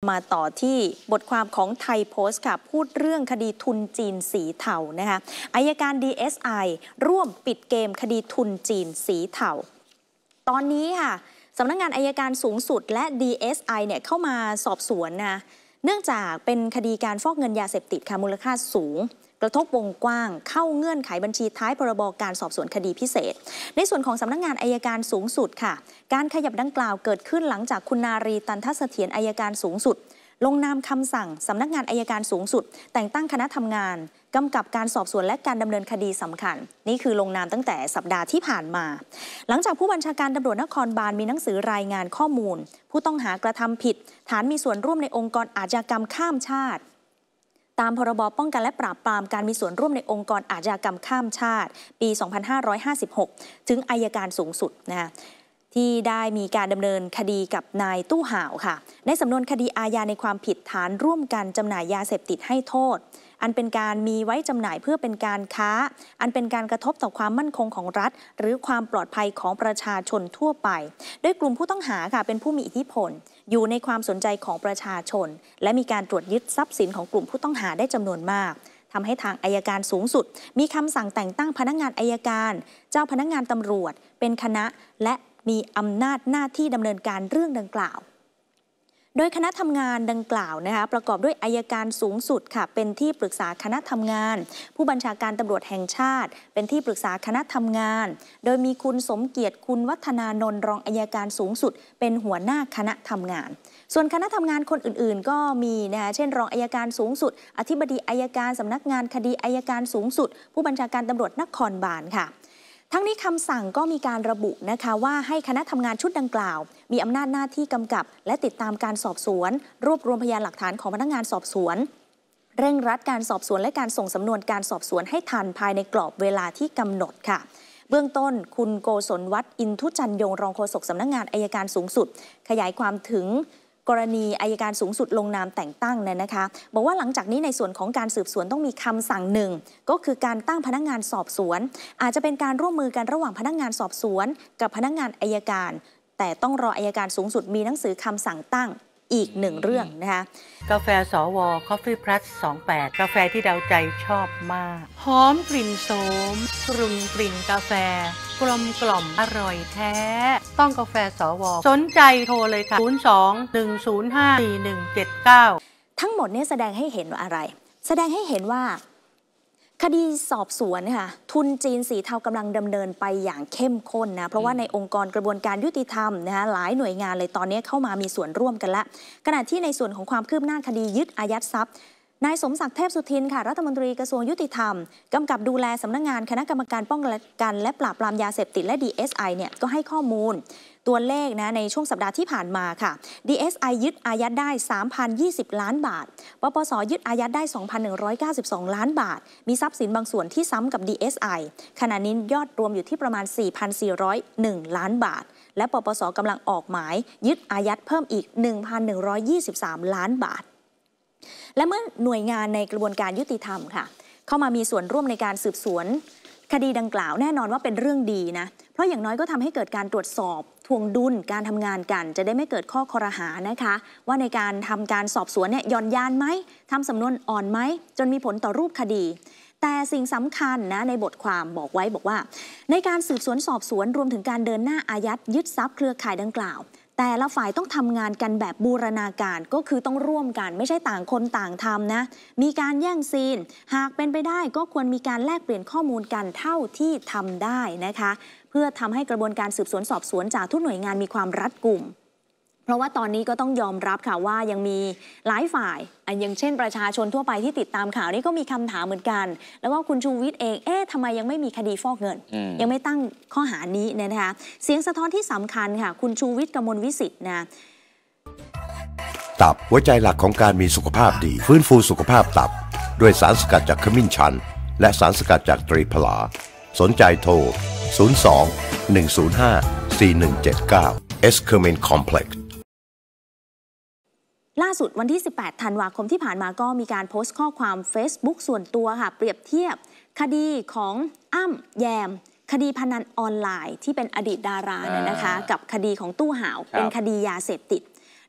มาต่อที่บทความของไทยโพสต์ค่ะ พูดเรื่องคดีทุนจีนสีเทานะคะอายการ DSI ร่วมปิดเกมคดีทุนจีนสีเทาตอนนี้ค่ะสำนักงงานอายการสูงสุดและ DSI เนี่ยเข้ามาสอบสวนนะเนื่องจากเป็นคดีการฟอกเงินยาเสพติดค่ะมูลค่าสูง กระทบวงกว้างเข้าเงื่อนไขบัญชีท้ายพรบการสอบสวนคดีพิเศษ ในส่วนของสำนักงงานอายการสูงสุดค่ะ การขยับดังกล่าวเกิดขึ้นหลังจากคุณนารีตันทัศเถียรอายการสูงสุด ลงนามคำสั่งสำนักงานอายการสูงสุด แต่งตั้งคณะทำงานกำกับการสอบสวนและการดำเนินคดีสำคัญ นี่คือลงนามตั้งแต่สัปดาห์ที่ผ่านมา หลังจากผู้บัญชาการตำรวจนครบาลมีหนังสือรายงานข้อมูล ผู้ต้องหากระทำผิด ฐานมีส่วนร่วมในองค์กรอาชญากรรมข้ามชาติ ตามพรบป้องกันและปราบปรามการมีส่วนร่วมในองค์กรอาชญากรรมข้ามชาติ ปี 2556 ถึงอายการสูงสุดนะที่ได้มีการดำเนินคดีกับนายตู้ห่าวค่ะ ในสำนวนคดีอาญาในความผิดฐานร่วมกันจำหน่ายยาเสพติดให้โทษ อันเป็นการมีไว้จำหน่ายเพื่อเป็นการค้า อันเป็นการกระทบต่อความมั่นคงของรัฐ หรือความปลอดภัยของประชาชนทั่วไป โดยกลุ่มผู้ต้องหาค่ะเป็นผู้มีอิทธิพล อยู่ในความสนใจของประชาชน และมีการตรวจยึดทรัพย์สินของกลุ่มผู้ต้องหาได้จำนวนมากทำให้ทางอายการสูงสุด มีคำสั่งแต่งตั้งพนักงงานอายการ เจ้าพนักงงานตำรวจ เป็นคณะและมีอำนาจหน้าที่ดำเนินการเรื่องดังกล่าว โดยคณะทำงานดังกล่าวนะคะประกอบด้วยอายการสูงสุดค่ะเป็นที่ปรึกษาคณะทำงาน ผู้บัญชาการตำรวจแห่งชาติ เป็นที่ปรึกษาคณะทำงาน โดยมีคุณสมเกียรติคุณวัฒนานนท์รองอายการสูงสุด เป็นหัวหน้าคณะทำงาน ส่วนคณะทำงานคนอื่นๆ ก็มีนะคะเช่น รองอายการสูงสุด อธิบดีอายการสำนักงานคดีอายการสูงสุด ผู้บัญชาการตำรวจนครบาลค่ะ ทั้งนี้คำสั่งก็มีการระบุนะคะว่าให้คณะทำงานชุดดังกล่าว มีอำนาจหน้าที่กำกับ และติดตามการสอบสวน รวบรวมพยานหลักฐานของพนักงานสอบสวน เร่งรัดการสอบสวนและการส่งสำนวนการสอบสวนให้ทันภายในกรอบเวลาที่กำหนดค่ะเบื้องต้นคุณโกศลวัฒน์อินทุจันยงรองโฆษกสำนักงงานอายการสูงสุด ขยายความถึง กรณีอายการสูงสุดลงนามแต่งตั้งเนี่ยนะคะ บอกว่าหลังจากนี้ในส่วนของการสืบสวนต้องมีคำสั่งหนึ่งก็คือการตั้งพนักงานสอบสวน อาจจะเป็นการร่วมมือกันระหว่างพนักงานสอบสวน กับพนักงานอายการ แต่ต้องรออายการสูงสุดมีหนังสือคำสั่งตั้งอีกหนึ่งเรื่องนะคะกาแฟสว Coffee Plus 28 กาแฟที่ดาวใจชอบมาก หอมกลิ่นโสมกรุ่นกลิ่นกาแฟ กลมกล่อมอร่อยแท้ ต้องกาแฟสว สนใจโทรเลยค่ะ 02 105 4179 ทั้งหมดนี้แสดงให้เห็นว่าอะไร แสดงให้เห็นว่า คดีสอบสวนค่ะทุนจีนสีเทากำลังดำเนินไปอย่างเข้มข้นนะเพราะว่าในองค์กรกระบวนการยุติธรรมนะคะหลายหน่วยงานเลยตอนนี้เข้ามามีส่วนร่วมกันละขณะที่ในส่วนของความคืบหน้าคดียึดอายัดทรัพย์ นายสมศักดิ์เทพสุทินค่ะรัฐมนตรีกระทรวงยุติธรรมกำกับดูแลสำนักงงานคณะกรรมการป้องกันและปราบปรามยาเสพติดและ DSI เนี่ยก็ให้ข้อมูล ตัวเลขนะในช่วงสัปดาห์ที่ผ่านมาค่ะ DSI ยึดอายัดได้ 3,020 ล้านบาท ปปสยึดอายัดได้ 2,192 ล้านบาท มีทรัพย์สินบางส่วนที่ซ้ำกับ DSI ขณะนี้ยอดรวมอยู่ที่ประมาณ 4,401 ล้านบาท และปปสกำลังออกหมายยึดอายัดเพิ่มอีก 1,123 ล้านบาท และเมื่อหน่วยงานในกระบวนการยุติธรรมค่ะ เข้ามามีส่วนร่วมในการสืบสวน คดีดังกล่าวแน่นอนว่าเป็นเรื่องดีนะ เพราะอย่างน้อยก็ทำให้เกิดการตรวจสอบทวงดุลการทำงานกัน จะได้ไม่เกิดข้อคอรหานะคะ ว่าในการทำการสอบสวนเนี่ยย่อนยานไหมทำสำนวนอ่อนไหมจนมีผลต่อรูปคดีแต่สิ่งสำคัญนะในบทความบอกไว้บอกว่า ในการสืบสวนสอบสวนรวมถึงการเดินหน้าอายัดยึดทรัพย์เครือข่ายดังกล่าว แต่ละฝ่ายต้องทำงานกันแบบบูรณาการก็คือต้องร่วมกันไม่ใช่ต่างคนต่างทำนะ มีการแย่งซีน หากเป็นไปได้ก็ควรมีการแลกเปลี่ยนข้อมูลกันเท่าที่ทำได้นะคะ เพื่อทำให้กระบวนการสืบสวนสอบสวนจากทุกหน่วยงานมีความรัดกุม เพราะว่าตอนนี้ก็ต้องยอมรับค่ะว่ายังมีหลายฝ่ายอย่างเช่นประชาชนทั่วไปที่ติดตามข่าวนี้ก็มีคำถามเหมือนกัน แล้วว่าคุณชูวิทย์เองเอ๊ะทำไมยังไม่มีคดีฟอกเงิน ยังไม่ตั้งข้อหานี้เนี่ยนะคะเสียงสะท้อนที่สำคัญค่ะ คุณชูวิทย์กมลวิสิทธิ์นะตับหัวใจหลักของการมีสุขภาพดี ฟื้นฟูสุขภาพตับ ด้วยสารสกัดจากขมิ้นชัน และสารสกัดจากตรีพลา สนใจโทร 02 105 4179 e s c e r m i n Complex ล่าสุดวันที่ 18 ธันวาคมที่ผ่านมาก็มีการโพสต์ข้อความ Facebook ส่วนตัวค่ะเปรียบเทียบ คดีของอ้ำแยม คดีพนันออนไลน์ที่เป็นอดีตดาราเนี่ยนะคะ กับคดีของตู้ห่าว เป็นคดียาเสพติด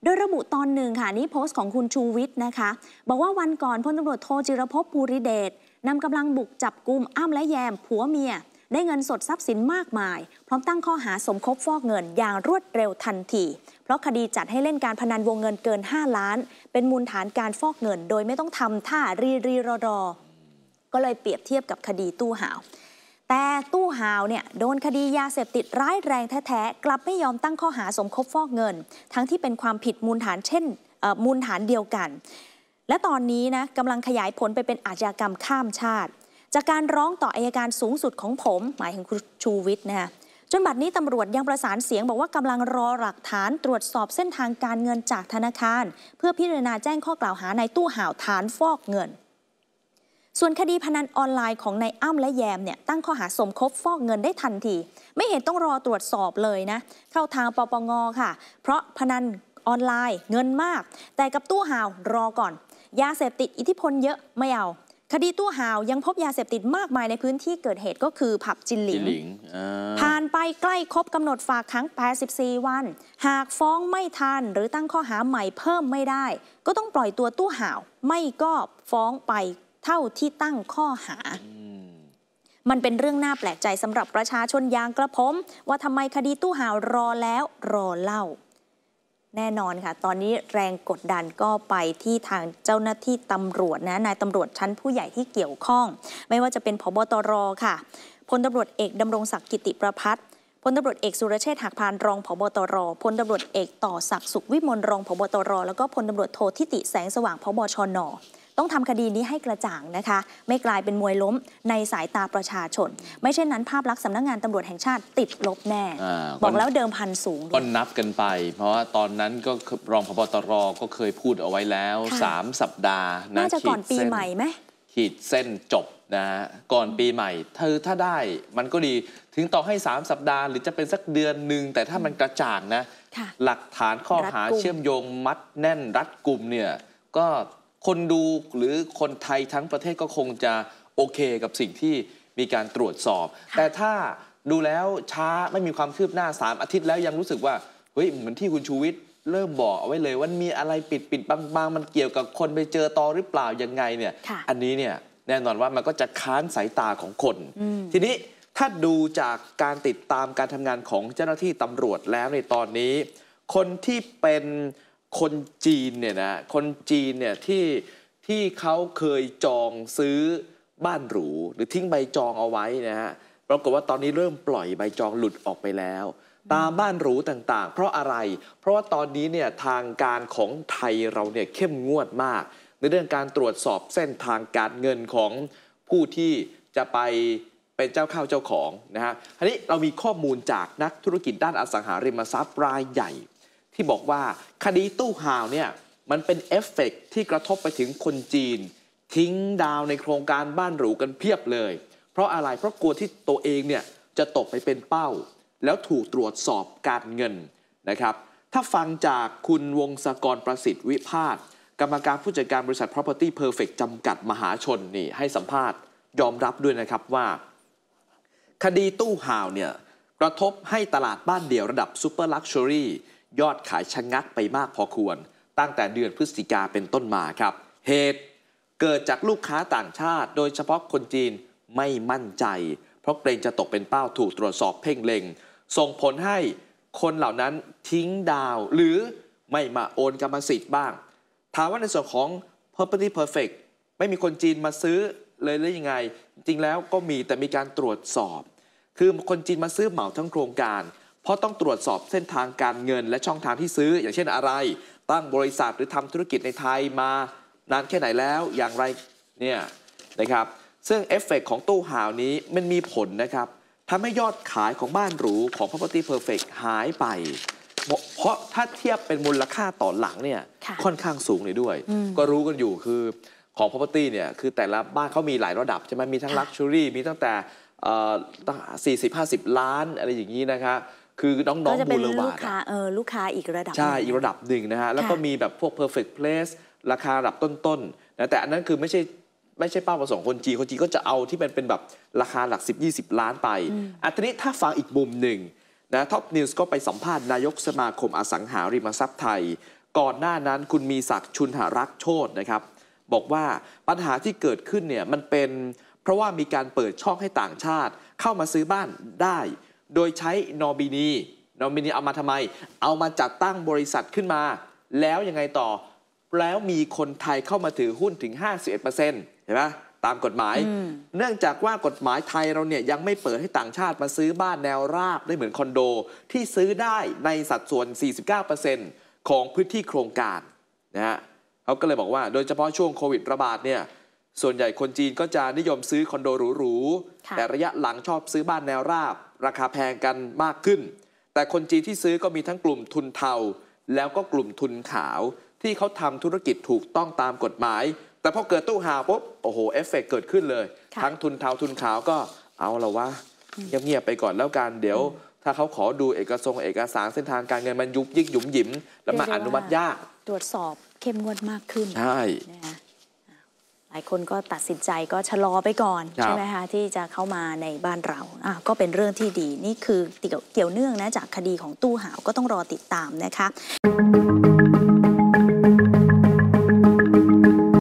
โดยระบุตอนหนึ่งค่ะนี่โพสต์ของคุณชูวิทย์นะคะ บอกว่าวันก่อนพลตำรวจโทจิรภพภูริเดชนำกำลังบุกจับกลุ่มอ้ำและแยมผัวเมีย ได้เงินสดทรัพย์สินมากมาย พร้อมตั้งข้อหาสมคบฟอกเงินอย่างรวดเร็วทันที เพราะคดีจัดให้เล่นการพนันวงเงินเกิน 5 ล้าน เป็นมูลฐานการฟอกเงิน โดยไม่ต้องทำท่ารีรีรอรอก็เลยเปรียบเทียบกับคดีตู้ห่าว แต่ตู้หาวเนี่ยโดนคดียาเสพติดร้ายแรงแท้ๆ กลับไม่ยอมตั้งข้อหาสมคบฟอกเงิน ทั้งที่เป็นความผิดมูลฐานเช่นมูลฐานเดียวกัน และตอนนี้นะกำลังขยายผลไปเป็นอาชญากรรมข้ามชาติ จากการร้องต่ออายการสูงสุดของผม หมายถึงคุณชูวิทย์นะคะจนบัดนี้ตำรวจยังประสานเสียงบอกว่ากำลังรอหลักฐานตรวจสอบเส้นทางการเงินจากธนาคาร เพื่อพิจารณาแจ้งข้อกล่าวหาในตู้ห่าวฐานฟอกเงิน ส่วนคดีพนันออนไลน์ของนายอ้ำและแยมเนี่ยตั้งข้อหาสมคบฟอกเงินได้ทันที ไม่เห็นต้องรอตรวจสอบเลยนะ เข้าทางปปงค่ะ เพราะพนันออนไลน์เงินมาก แต่กับตู้ห่าวรอก่อน ยาเสพติดอิทธิพลเยอะไม่เอา คดีตู้ห่าวยังพบยาเสพติดมากมายในพื้นที่เกิดเหตุก็คือผับจินหลิจิงหลิงอ่าผ่านไปใกล้ครบกำหนดฝากขัง 84 วัน หากฟ้องไม่ทันหรือตั้งข้อหาใหม่เพิ่มไม่ได้ ก็ต้องปล่อยตัวตู้ห่าว ไม่ก็ฟ้องไปเท่าที่ตั้งข้อหามันเป็นเรื่องน่าแปลกใจสำหรับประชาชนอย่างกระผม ว่าทำไมคดีตู้ห่าวรอแล้วรอเล่า แน่นอนค่ะ ตอนนี้แรงกดดันก็ไปที่ทางเจ้าหน้าที่ตำรวจนะ นายตำรวจชั้นผู้ใหญ่ที่เกี่ยวข้อง ไม่ว่าจะเป็นพบตรค่ะ พลตำรวจเอกดำรงศักดิ์กิติประพัฒน์พลตำรวจเอกสุรเชษฐ์หักพานรองพบตรพลตำรวจเอกต่อศักดิ์สุขวิมลรองพบตร แล้วก็พลตำรวจโททิติแสงสว่างพบชน ต้องทำคดีนี้ให้กระจ่างนะคะ ไม่กลายเป็นมวยล้มในสายตาประชาชน ไม่เช่นนั้นภาพลักษณ์สำนักงานตำรวจแห่งชาติติดลบแน่อ่าบอกแล้วเดิมพันสูงด้ก็วยนับกันไป เพราะว่าตอนนั้นก็รองพบตรก็เคยพูดเอาไว้แล้วค่ะ3สัปดาห์นะน่าจะก่อนขีดปีเส้ใหม่ไหมขีดเส้นจบนะฮะก่อนปีใหม่เธอถ้าได้มันก็ดีถึงต่อให้ 3 สัปดาห์หรือจะเป็นสักเดือนหนึ่งแต่ถ้ามันกระจ่างนะค่ะหลักฐานข้อหารัดกุมเชื่อมโยงมัดแน่นรัดกลุ่มเนี่ยก็ คนดูหรือคนไทยทั้งประเทศก็คงจะโอเคกับสิ่งที่มีการตรวจสอบ แต่ถ้าดูแล้วช้าไม่มีความคืบหน้า 3 อาทิตย์แล้วยังรู้สึกว่าเฮ้ยเหมือนที่คุณชูวิทย์เริ่มบอกเอาไว้เลยว่ามีอะไรปิดปิดบางบางๆมันเกี่ยวกับคนไปเจอตอหรือเปล่ายังไงเนี่ยค่ะอันนี้เนี่ยแน่นอนว่ามันก็จะค้านสายตาของคน ทีนี้ถ้าดูจากการติดตามการทำงานของเจ้าหน้าที่ตำรวจแล้วในตอนนี้ คนที่เป็น คนจีนเนี่ยนะคนจีนเนี่ยที่ที่เขาเคยจองซื้อบ้านหรู หรือทิ้งใบจองเอาไว้นะฮะปรากฏว่าตอนนี้เริ่มปล่อยใบจองหลุดออกไปแล้ว ตามบ้านหรูต่างๆ เพราะอะไร เพราะว่าตอนนี้เนี่ยทางการของไทยเราเนี่ยเข้มงวดมาก ในเรื่องการตรวจสอบเส้นทางการเงินของผู้ที่จะไปเป็นเจ้าเข้าเจ้าของนะฮะทีนี้เรามีข้อมูลจากนักธุรกิจด้านอสังหาริมทรัพย์รายใหญ่ ที่บอกว่าคดีตู้ห่าวเนี่ยมันเป็นเอฟเฟกต์ที่กระทบไปถึงคนจีน ทิ้งดาวน์ในโครงการบ้านหรูกันเพียบเลย เพราะอะไรเพราะกลัวที่ตัวเองเนี่ยจะตกไปเป็นเป้า แล้วถูกตรวจสอบการเงินนะครับ ถ้าฟังจากคุณวงศกรณ์ ประสิทธิ์วิภาตกรรมการผู้จัดการบริษัท Property Perfect จำกัดมหาชนนี่ให้สัมภาษณ์ยอมรับด้วยนะครับว่า คดีตู้ห่าวเนี่ยกระทบให้ตลาดบ้านเดี่ยวระดับ super luxury ยอดขายชะงักไปมากพอควร ตั้งแต่เดือนพฤศจิกาเป็นต้นมาครับ เหตุเกิดจากลูกค้าต่างชาติ โดยเฉพาะคนจีนไม่มั่นใจ เพราะเกรงจะตกเป็นเป้าถูกตรวจสอบเพ่งเล็ง ส่งผลให้คนเหล่านั้นทิ้งดาวหรือไม่มาโอนกรรมสิทธิ์บ้าง ถามว่าในส่วนของ property perfect ไม่มีคนจีนมาซื้อเลยหรือยังไง จริงแล้วก็มีแต่มีการตรวจสอบ คือคนจีนมาซื้อเหมาทั้งโครงการ เพราะต้องตรวจสอบเส้นทางการเงิน และช่องทางที่ซื้อ อย่างเช่นอะไร ตั้งบริษัทหรือทำธุรกิจในไทยมานานแค่ไหนแล้วอย่างไรเนี่ยนะครับซึ่งเอฟเฟกต์ของตู้ห่าวนี้มันมีผลนะครับทำให้ยอดขายของบ้านหรูของ Property Perfect หายไป เพราะเพราะถ้าเทียบเป็นมูลค่าต่อหลังเนี่ยค่ะค่อนข้างสูงเลยด้วย ก็รู้กันอยู่คือของ property เนี่ยคือแต่ละบ้านเขามีหลายระดับใช่ไหมมีทั้งค่ะ luxury มีตั้งแต่สี่สิบห้าสิบล้านอะไรอย่างนี้นะคะ คือน้องก็ๆจะเป็บูนรลูวากดค้าอะเออลูกค้าอีกระดับใช่หนึ่งอีกระดับหนึ่งนะฮะแล้วก็ค่ะมีแบบพวก perfect place ราคาระดับต้นๆนะแต่อันนั้นคือไม่ใช่ไม่ใช่เป้าประสงค์คนจีนคนจีนก็จะเอาที่เป็นเป็นแบบราคาหลัก 10 20 ล้านไปอันนี้ถ้าฟังอีกมุมหนึ่งนะท็อปนิวส์ก็ไปสัมภาษณ์นายกสมาคมอสังหาริมทรัพย์ไทย ก่อนหน้านั้นคุณมีศักดิ์ชุนหรักษ์โชตินะครับ บอกว่าปัญหาที่เกิดขึ้นเนี่ยมันเป็น เพราะว่ามีการเปิดช่องให้ต่างชาติ เข้ามาซื้อบ้านได้ โดยใช้นอมินีนอมินีเอามาทำไม เอามาจัดตั้งบริษัทขึ้นมา แล้วยังไงต่อ แล้วมีคนไทยเข้ามาถือหุ้นถึง 51%เห็นไหมตามกฎหมาย เนื่องจากว่ากฎหมายไทยเราเนี่ยยังไม่เปิดให้ต่างชาติมาซื้อบ้านแนวราบได้เหมือนคอนโด ที่ซื้อได้ในสัดส่วน 49%ของพื้นที่โครงการนะฮะเขาก็เลยบอกว่า โดยเฉพาะช่วงโควิดระบาดเนี่ย ส่วนใหญ่คนจีนก็จะนิยมซื้อคอนโดหรูค่ะๆแต่ระยะหลังชอบซื้อบ้านแนวราบ ราคาแพงกันมากขึ้น แต่คนจีนที่ซื้อก็มีทั้งกลุ่มทุนเทา แล้วก็กลุ่มทุนขาว ที่เขาทำธุรกิจถูกต้องตามกฎหมาย แต่พอเกิดตู้ห่าวปุ๊บโอ้โหเอฟเฟกต์เกิดขึ้นเลยค่ะทั้งทุนเทาทุนขาวก็เอาละวะเงียบๆไปก่อนแล้วกันเดี๋ยว ถ้าเขาขอดูเอกสงค์เอกสารเส้นทางการเงินมันยุบยิกหยุมหยิม แล้วมาอนุมัติยาก ตรวจสอบเข้มงวดมากขึ้นใช่นะคะ หลายคนก็ตัดสินใจก็ชะลอไปก่อนครับใช่ไหมคะที่จะเข้ามาในบ้านเราอะก็เป็นเรื่องที่ดีนี่คือเกี่ยวเกี่ยวเนื่องนะจากคดีของตู้ห่าวก็ต้องรอติดตามนะคะ